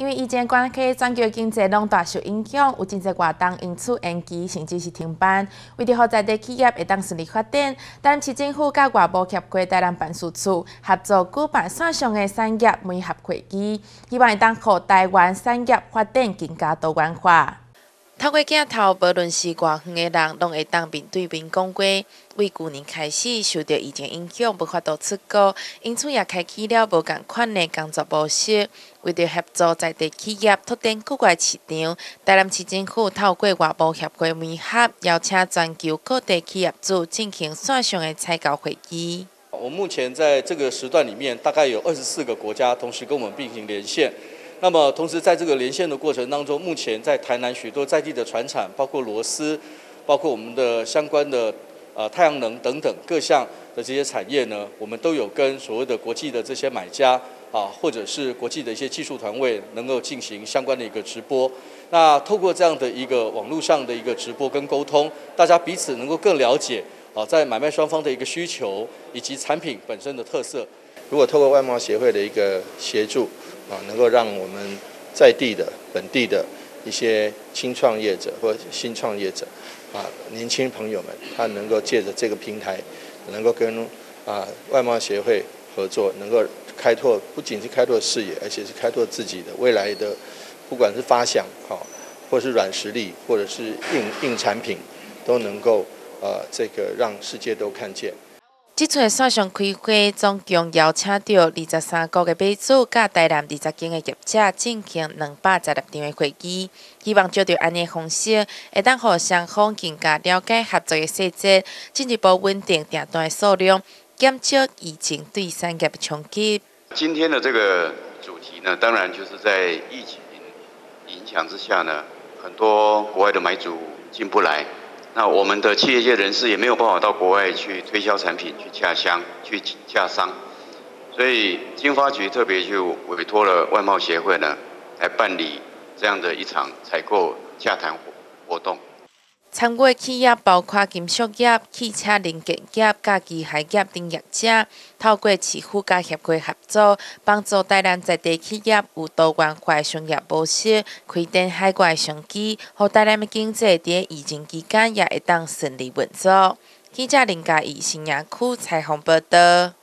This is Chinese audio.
因为疫情关系，全球经济拢大受影响，有真济活动因此延期甚至是停办。为着好在地企业会当顺利发展，但市政府甲外部协会台南办事处合作举办线上的产业媒合会议，希望会当互台湾产业发展更加多元化。透过镜头，无论是偌远的人，拢会当面对面讲过。为去年开始受到疫情影响，无法度出国，因此也开启了无共款的工作模式。为着协助在地企业拓展国外市场，台南市政府透过外部协会联合，邀请全球各地企业主进行线上的采购会议。我目前在这个时段里面，大概有二十四个国家同时跟我们并行连线。那么，同时在这个连线的过程当中，目前在台南许多在地的船厂，包括螺丝，包括我们的相关的呃太阳能等等各项的这些产业呢，我们都有跟所谓的国际的这些买家啊，或者是国际的一些技术团位，能够进行相关的一个直播。那透过这样的一个网络上的一个直播跟沟通，大家彼此能够更了解啊，在买卖双方的一个需求以及产品本身的特色。如果透过外贸协会的一个协助。啊，能够让我们在地的本地的一些新创业者或新创业者，啊，年轻朋友们，他能够借着这个平台，能够跟啊外贸协会合作，能够开拓不仅是开拓视野，而且是开拓自己的未来的，不管是发想好，或是软实力，或者是硬硬产品，都能够呃这个让世界都看见。这次线上开会，总共邀请到二十三个的买主，甲台南二十间的业者进行两百十六场的会议，希望借着安尼方式，会当互双方更加了解合作的细节，进一步稳定订单的数量，减少疫情对产业的冲击。今天的这个主题呢，当然就是在疫情影响之下呢，很多国外的买主进不来。那我们的企业界人士也没有办法到国外去推销产品、去洽商、去洽商，所以经发局特别就委托了外贸协会呢，来办理这样的一场采购洽谈活活动。参与企业包括金属业、汽车零件业、甲机械业等业者，透过市府甲协会合作，帮助台南在地企业有多元化商业模式，开展海外商机，和台南的经济在疫情期间也会当顺利运作。记者林嘉怡新阳区采访报道。